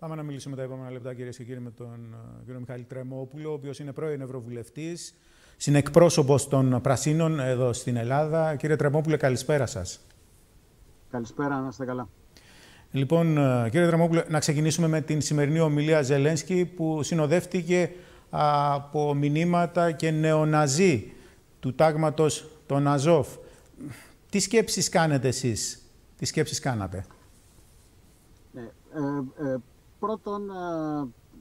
Πάμε να μιλήσουμε τα επόμενα λεπτά, κυρίες και κύριοι, με τον ε, κύριο Μιχάλη Τρεμόπουλο, ο οποίος είναι πρώην Ευρωβουλευτής, συνεκπρόσωπος των Πρασίνων εδώ στην Ελλάδα. Κύριε Τρεμόπουλε, καλησπέρα σας. Καλησπέρα, να είστε καλά. Λοιπόν, ε, κύριε Τρεμόπουλε, να ξεκινήσουμε με την σημερινή ομιλία Ζελένσκι που συνοδεύτηκε από μηνύματα και νεοναζί του τάγματος των Αζόφ. Τι σκέψεις κάνετε εσείς, τι σκέψεις κάνατε; Ε, ε, ε πρώτον,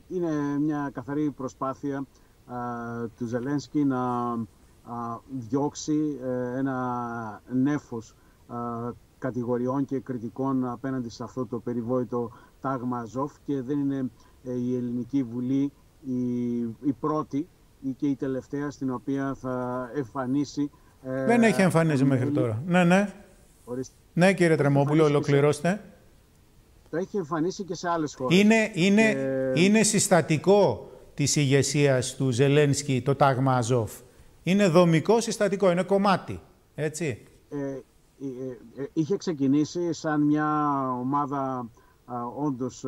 είναι μια καθαρή προσπάθεια του Ζελένσκι να διώξει ένα νέφος κατηγοριών και κριτικών απέναντι σε αυτό το περιβόητο τάγμα Αζόφ και δεν είναι η Ελληνική Βουλή η, η πρώτη ή και η τελευταία στην οποία θα εμφανίσει... Ε, Δεν έχει εμφανίσει μέχρι τώρα. Ναι, ναι. Ναι, κύριε Τρεμόπουλο, ολοκληρώστε. Το έχει εμφανίσει και σε άλλες χώρες. Είναι, είναι, είναι συστατικό της ηγεσίας του Ζελένσκι το τάγμα Αζόφ. Είναι δομικό συστατικό, είναι κομμάτι. Έτσι. Ε, ε, ε είχε ξεκινήσει σαν μια ομάδα όντως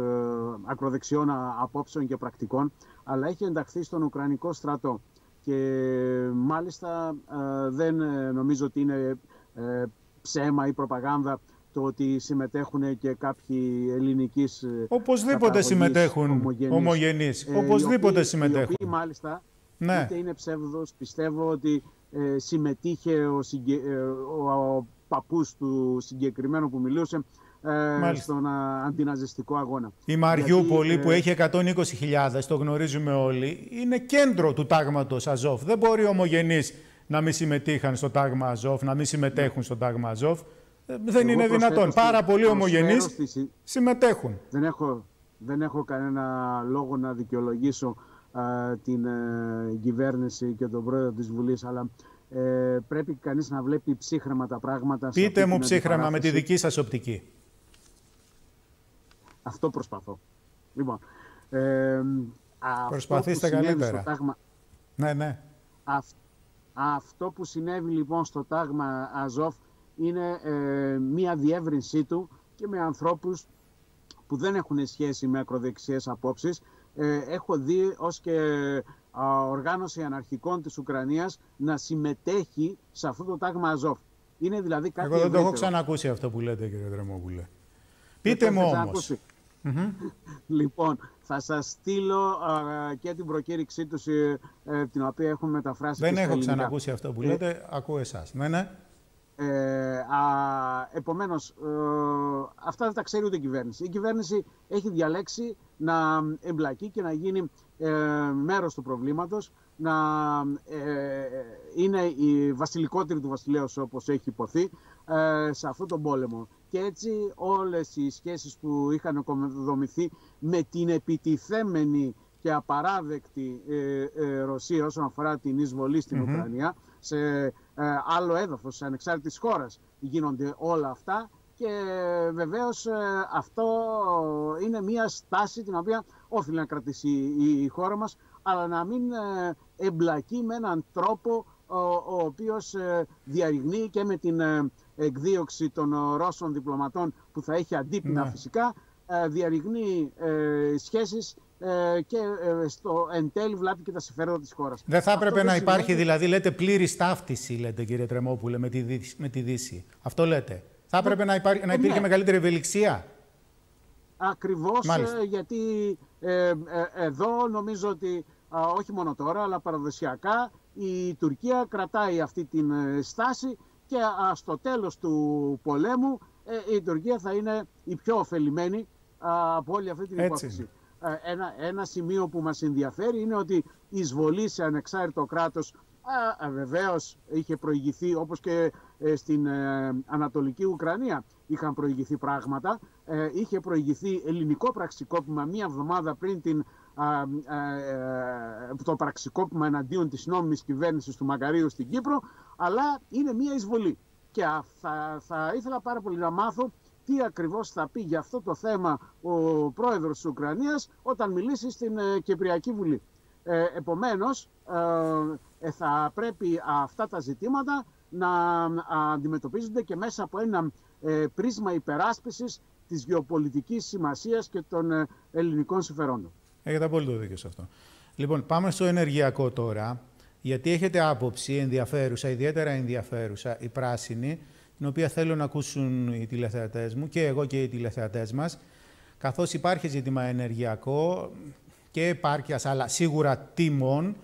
ακροδεξιών απόψεων και πρακτικών αλλά έχει ενταχθεί στον Ουκρανικό στρατό. Και μάλιστα δεν ε, νομίζω ότι είναι ε, ψέμα ή προπαγάνδα το ότι συμμετέχουν και κάποιοι ελληνικής ε, Οπωσδήποτε συμμετέχουν ομογενείς. ομογενείς. Οπωσδήποτε οι οποίοι, συμμετέχουν. Οι οποίοι μάλιστα ναι. είτε είναι ψεύδος, πιστεύω ότι συμμετείχε ο, ο, ο παππούς του συγκεκριμένου που μιλούσε ε, στον αντιναζιστικό αγώνα. Η Μαριούπολη που ε, έχει 120.000, το γνωρίζουμε όλοι, είναι κέντρο του τάγματος Αζόφ. Δεν μπορεί οι ομογενείς να μην συμμετείχαν στο τάγμα Αζόφ, να μην συμμετέχουν στο τάγμα Αζόφ. Ε, δεν είναι δυνατόν. Πάρα πολλοί ομογενείς συμμετέχουν. Δεν έχω, δεν έχω κανένα λόγο να δικαιολογήσω την κυβέρνηση και τον πρόεδρο της Βουλής, αλλά ε, πρέπει κανείς να βλέπει ψύχρεμα τα πράγματα. Πείτε μου ψύχρεμα με τη δική σας οπτική. Αυτό προσπαθώ. Λοιπόν, ε, Προσπαθήστε καλύτερα. τάγμα... Ναι, ναι. Αυτό που συνέβη λοιπόν στο τάγμα Αζόφ είναι ε, μία διεύρυνσή του και με ανθρώπους που δεν έχουν σχέση με ακροδεξιές απόψεις. Ε, έχω δει ως και οργάνωση αναρχικών της Ουκρανίας να συμμετέχει σε αυτό το τάγμα Αζόφ. Είναι δηλαδή κάτι Εγώ δεν το έχω ξανακούσει αυτό που λέτε κύριε Δρεμόπουλε. Πείτε μου όμως. Λοιπόν, θα σας στείλω και την προκήρυξή τους ε, ε, την οποία έχουμε μεταφράσει Δεν έχω ξανακούσει αυτό που λέτε, ε, ακούω εσάς. Ναι, ναι. Ε, α, επομένως, ε, αυτά δεν τα ξέρει ούτε η κυβέρνηση. Η κυβέρνηση έχει διαλέξει να εμπλακεί και να γίνει ε, μέρος του προβλήματος, να είναι η βασιλικότερη του βασιλέως όπως έχει υποθεί σε αυτό τον πόλεμο. Και έτσι όλες οι σχέσεις που είχαν δομηθεί με την επιτιθέμενη και απαράδεκτη Ρωσία όσον αφορά την εισβολή στην Ουκρανία, σε ε, άλλο έδαφος, σε ανεξάρτητης χώρας γίνονται όλα αυτά και βεβαίως ε, αυτό είναι μια στάση την οποία όφιλε να κρατήσει η χώρα μας αλλά να μην ε, εμπλακεί με έναν τρόπο ο οποίος διαρριγνύει και με την εκδίωξη των Ρώσων διπλωματών που θα έχει αντίπεινα ναι. φυσικά διαρριγνύει σχέσεις ε, και ε, στο εν τέλει βλάπτει και τα συμφέροντα της χώρας. Δεν θα έπρεπε να υπάρχει, δηλαδή, λέτε, πλήρη ταύτιση, λέτε, κύριε Τρεμόπουλε, με τη, Δύση, με τη Δύση. Αυτό λέτε. Θα έπρεπε να, υπάρχει, να υπήρχε ναι. μεγαλύτερη ευελιξία; Ακριβώς, ε, γιατί εδώ νομίζω ότι όχι μόνο τώρα, αλλά παραδοσιακά η Τουρκία κρατάει αυτή την στάση και στο τέλος του πολέμου η Τουρκία θα είναι η πιο ωφελημένη από όλη αυτή την υπόθεση. Ε, ένα, ένα σημείο που μας ενδιαφέρει είναι ότι η εισβολή σε ανεξάρτητο κράτος α, βεβαίως είχε προηγηθεί όπως και ε, στην ε, Ανατολική Ουκρανία είχαν προηγηθεί πράγματα. είχε προηγηθεί ελληνικό πραξικόπημα μία εβδομάδα πριν την, το πραξικόπημα εναντίον της νόμιμης κυβέρνησης του Μακαρίου στην Κύπρο αλλά είναι μία εισβολή. Και θα, θα ήθελα πάρα πολύ να μάθω τι ακριβώς θα πει για αυτό το θέμα ο πρόεδρος της Ουκρανίας όταν μιλήσει στην ε, Κυπριακή Βουλή. Ε, επομένως, ε, θα πρέπει αυτά τα ζητήματα να αντιμετωπίζονται και μέσα από ένα ε, πρίσμα υπεράσπισης της γεωπολιτικής σημασίας και των ε, ελληνικών συμφερόντων. Έχετε απόλυτο δίκιο σε αυτό. Λοιπόν, πάμε στο ενεργειακό τώρα, γιατί έχετε άποψη ενδιαφέρουσα, ιδιαίτερα ενδιαφέρουσα, η πράσινη, την οποία θέλω να ακούσουν οι τηλεθεατές μου και εγώ και οι τηλεθεατές μας, καθώς υπάρχει ζήτημα ενεργειακό και επάρκειας, αλλά σίγουρα τιμών.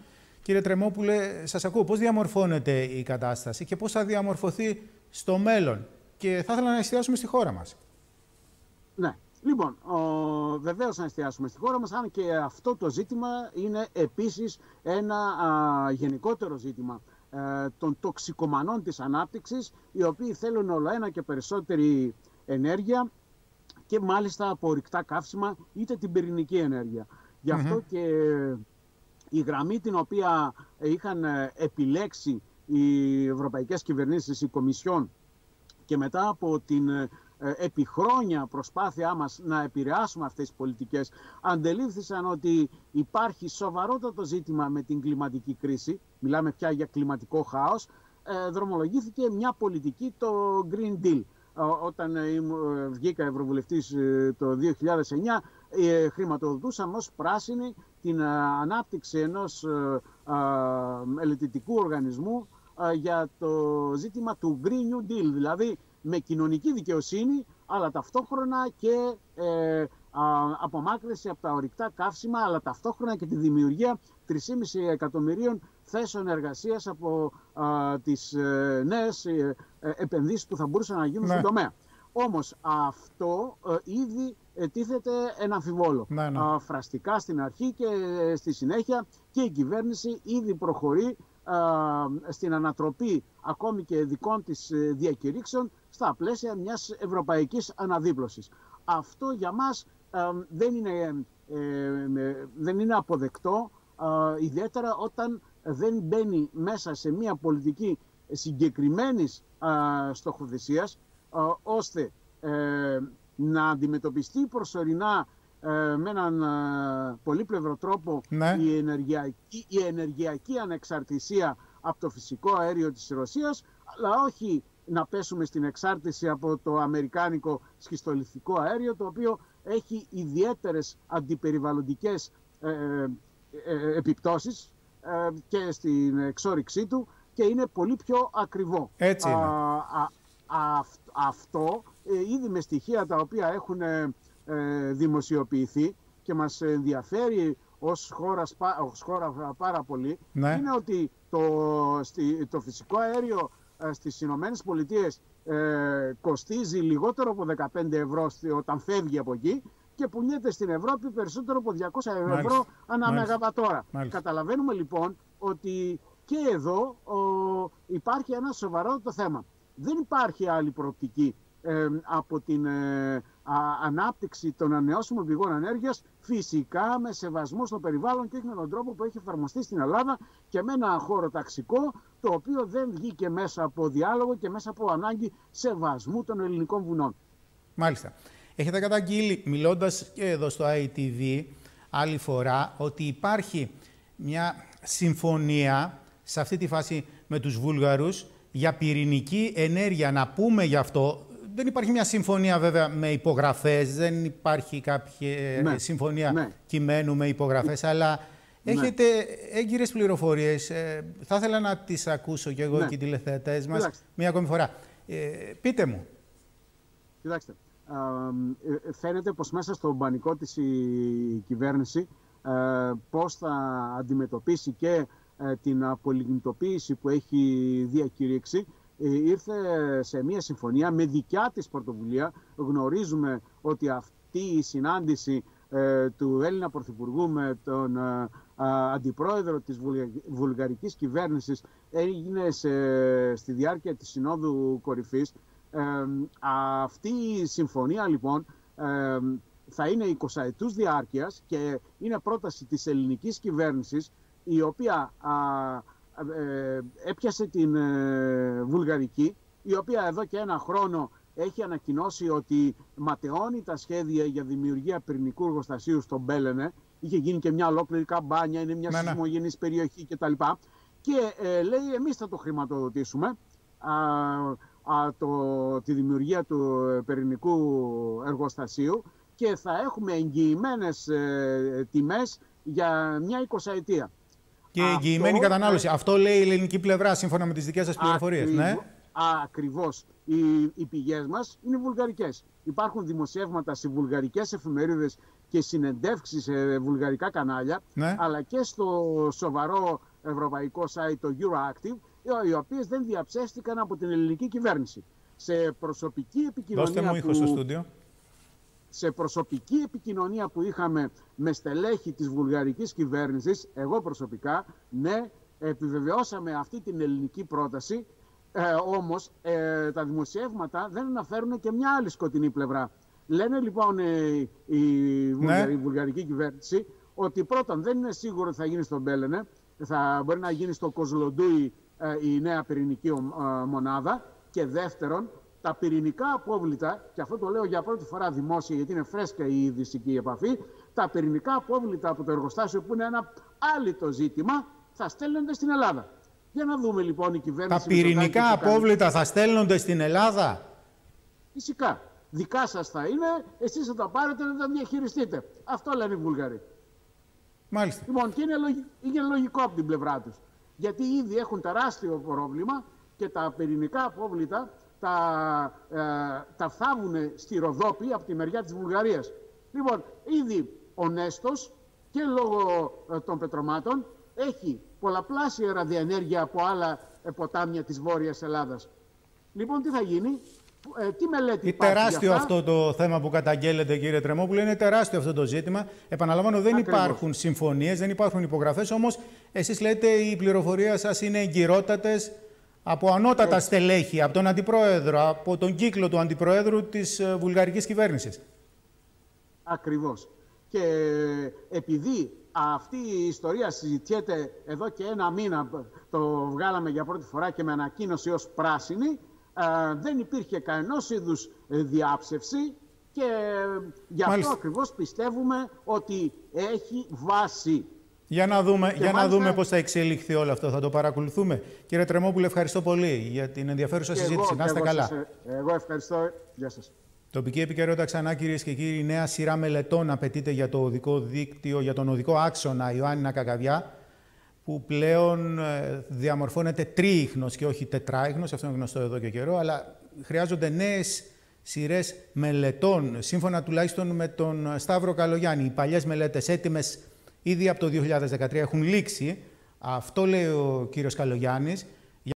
Κύριε Τρεμόπουλε, σας ακούω. Πώς διαμορφώνεται η κατάσταση και πώς θα διαμορφωθεί στο μέλλον; Και θα ήθελα να εστιάσουμε στη χώρα μας. Ναι. Λοιπόν, βεβαίως να εστιάσουμε στη χώρα μας, αν και αυτό το ζήτημα είναι επίσης ένα α, γενικότερο ζήτημα ε, των τοξικομανών της ανάπτυξης, οι οποίοι θέλουν όλο ένα και περισσότερη ενέργεια και μάλιστα από ορυκτά καύσιμα, είτε την πυρηνική ενέργεια. Γι' αυτό και η γραμμή την οποία είχαν ε, επιλέξει οι ευρωπαϊκές κυβερνήσεις, η Κομισιόν και μετά από την ε, επιχρόνια προσπάθειά μας να επηρεάσουμε αυτές τις πολιτικές αντελήφθησαν ότι υπάρχει σοβαρότατο ζήτημα με την κλιματική κρίση, μιλάμε πια για κλιματικό χάος, ε, δρομολογήθηκε μια πολιτική, το Green Deal. Όταν βγήκα Ευρωβουλευτής το 2009 ε, χρηματοδοτούσαμε ως πράσινη την ε, ανάπτυξη ενός ε, μελετητικού οργανισμού για το ζήτημα του Green New Deal, δηλαδή με κοινωνική δικαιοσύνη, αλλά ταυτόχρονα και ε, απομάκρυνση από τα ορυκτά καύσιμα, αλλά ταυτόχρονα και τη δημιουργία 3,5 εκατομμυρίων θέσεων εργασίας από α, τις ε, νέες ε, επενδύσεις που θα μπορούσαν να γίνουν στον τομέα. Όμως αυτό ήδη τίθεται ένα αμφιβόλο. Ναι, ναι. Φραστικά στην αρχή και στη συνέχεια και η κυβέρνηση ήδη προχωρεί στην ανατροπή ακόμη και δικών της ε, διακηρύξεων στα πλαίσια μιας ευρωπαϊκής αναδίπλωσης. Αυτό για μας δεν είναι, ε, δεν είναι αποδεκτό, ιδιαίτερα όταν δεν μπαίνει μέσα σε μια πολιτική συγκεκριμένης στοχοθεσίας, ώστε ε, να αντιμετωπιστεί προσωρινά ε, με έναν ε, πολύπλευρο τρόπο ναι. η, ενεργειακή, η ενεργειακή ανεξαρτησία από το φυσικό αέριο της Ρωσίας, αλλά όχι να πέσουμε στην εξάρτηση από το αμερικάνικο σχιστολιθικό αέριο, το οποίο έχει ιδιαίτερες αντιπεριβαλλοντικές ε, ε, επιπτώσεις και στην εξόριξή του και είναι πολύ πιο ακριβό. Έτσι αυτό ήδη με στοιχεία τα οποία έχουν ε, δημοσιοποιηθεί και μας ενδιαφέρει ως χώρα, ως χώρα πάρα πολύ ναι. είναι ότι το, το φυσικό αέριο ε, στις Ηνωμένες Πολιτείες ε, κοστίζει λιγότερο από 15 ευρώ όταν φεύγει από εκεί και πουλιέται στην Ευρώπη περισσότερο από 200 ευρώ ανά μεγαβατόρα. Καταλαβαίνουμε λοιπόν ότι και εδώ ο, υπάρχει ένα σοβαρό το θέμα. Δεν υπάρχει άλλη προοπτική από την ε, ανάπτυξη των ανανεώσιμων πηγών ενέργειας φυσικά με σεβασμό στο περιβάλλον και όχι με τον τρόπο που έχει εφαρμοστεί στην Ελλάδα και με ένα χώρο ταξικό το οποίο δεν βγήκε μέσα από διάλογο και μέσα από ανάγκη σεβασμού των ελληνικών βουνών. Μάλιστα. Έχετε καταγγείλει, μιλώντας και εδώ στο ITV άλλη φορά, ότι υπάρχει μια συμφωνία σε αυτή τη φάση με τους Βούλγαρους για πυρηνική ενέργεια. Να πούμε γι' αυτό, δεν υπάρχει μια συμφωνία βέβαια με υπογραφές, δεν υπάρχει κάποια ναι. συμφωνία ναι. κειμένου με υπογραφές, αλλά ναι. έχετε έγκυρες πληροφορίες. Ε, θα ήθελα να τις ακούσω κι εγώ ναι. και οι τηλεθεατές μας μία ακόμη φορά. Ε, πείτε μου. Κοιτάξτε, ε, φαίνεται πως μέσα στο μπανικό της η κυβέρνηση ε, πώς θα αντιμετωπίσει και την απολιγνητοποίηση που έχει διακηρύξει ε, ήρθε σε μια συμφωνία με δικιά της πρωτοβουλία. Γνωρίζουμε ότι αυτή η συνάντηση ε, του Έλληνα Πρωθυπουργού με τον ε, αντιπρόεδρο της βουλγαρικής κυβέρνησης έγινε στη διάρκεια της Συνόδου Κορυφής. αυτή η συμφωνία λοιπόν θα είναι 20 ετούς διάρκειας και είναι πρόταση της ελληνικής κυβέρνησης η οποία ε, έπιασε την ε, Βουλγαρική, η οποία εδώ και ένα χρόνο έχει ανακοινώσει ότι ματαιώνει τα σχέδια για δημιουργία πυρηνικού εργοστασίου στον Μπέλενε. Είχε γίνει και μια ολόκληρη καμπάνια, είναι μια ναι, ναι. περιοχή κτλ. Και ε, λέει εμείς θα το χρηματοδοτήσουμε. Α, το, τη δημιουργία του πυρηνικού εργοστασίου και θα έχουμε εγγυημένες ε, τιμές για μια εικοσαετία. Και εγγυημένη κατανάλωση. Αυτό λέει η ελληνική πλευρά σύμφωνα με τις δικές σας πληροφορίες. Ναι. Ακριβώς. Οι, οι πηγές μας είναι βουλγαρικές. Υπάρχουν δημοσιεύματα σε βουλγαρικές εφημερίδες και συνεντεύξεις σε βουλγαρικά κανάλια, ναι. αλλά και στο σοβαρό ευρωπαϊκό site, το Euroactive, οι οποίες δεν διαψέστηκαν από την ελληνική κυβέρνηση. Σε προσωπική επικοινωνία Δώστε μου ήχο στο στούντιο σε προσωπική επικοινωνία που είχαμε με στελέχη της βουλγαρικής κυβέρνησης, εγώ προσωπικά, ναι, επιβεβαιώσαμε αυτή την ελληνική πρόταση, ε, όμως ε, τα δημοσιεύματα δεν αναφέρουν και μια άλλη σκοτεινή πλευρά. Λένε λοιπόν ε, η, ναι. η βουλγαρική κυβέρνηση ότι πρώτον δεν είναι σίγουρο ότι θα γίνει στον Μπέλενε, θα μπορεί να γίνει στο Κοσλοντούι ε, η νέα πυρηνική μονάδα και δεύτερον τα πυρηνικά απόβλητα, και αυτό το λέω για πρώτη φορά δημόσια γιατί είναι φρέσκα η είδηση και η επαφή, τα πυρηνικά απόβλητα από το εργοστάσιο που είναι ένα άλλο ζήτημα θα στέλνονται στην Ελλάδα. Για να δούμε λοιπόν η κυβέρνηση... Τα πυρηνικά απόβλητα θα στέλνονται στην Ελλάδα; Φυσικά. Δικά σας θα είναι, εσείς θα τα πάρετε να τα διαχειριστείτε. Αυτό λένε οι Βούλγαροι. Μάλιστα. Λοιπόν, και είναι, είναι λογικό από την πλευρά τους. Γιατί ήδη έχουν τεράστιο πρόβλημα και τα πυρηνικά απόβλητα τα, ε, τα θάβουν στη Ροδόπη από τη μεριά της Βουλγαρίας. Λοιπόν, ήδη ο Νέστος και λόγω ε, των πετρωμάτων έχει πολλαπλάσια ραδιενέργεια από άλλα ε, ποτάμια της Βόρειας Ελλάδας. Λοιπόν, τι θα γίνει, ε, τι μελέτη υπάρχει τεράστιο αυτό το θέμα που καταγγέλλεται, κύριε Τρεμόπουλο. Είναι τεράστιο αυτό το ζήτημα. Επαναλαμβάνω, δεν υπάρχουν συμφωνίες, δεν υπάρχουν υπογραφές. Όμως, εσείς λέτε οι πληροφορίε σας είναι εγκυρότατες από ανώτατα στελέχη, από τον Αντιπρόεδρο, από τον κύκλο του Αντιπροέδρου της ε, βουλγαρικής κυβέρνησης. Ακριβώς. Και επειδή αυτή η ιστορία συζητιέται εδώ και ένα μήνα, το βγάλαμε για πρώτη φορά και με ανακοίνωση ως πράσινη, ε, δεν υπήρχε κανένας είδους ε, διάψευση και γι' αυτό ακριβώς πιστεύουμε ότι έχει βάση. Για να δούμε, για να δούμε πώς θα εξελιχθεί όλο αυτό. Θα το παρακολουθούμε. Κύριε Τρεμόπουλε, ευχαριστώ πολύ για την ενδιαφέρουσα συζήτηση. να είστε καλά. εγώ ευχαριστώ. Γεια σας. Τοπική επικαιρότητα ξανά, κυρίες και κύριοι. Νέα σειρά μελετών απαιτείται για το οδικό δίκτυο, για τον οδικό άξονα Ιωάννινα Κακαβιά, που πλέον ε, διαμορφώνεται τρίχνος και όχι τετράιχνος, αυτό είναι γνωστό εδώ και καιρό, αλλά χρειάζονται νέες σειρές μελετών, σύμφωνα τουλάχιστον με τον Σταύρο Καλογιάννη. Οι παλιές μελέτες έτοιμες ήδη από το 2013 έχουν λήξει. Αυτό λέει ο κύριος Καλογιάννης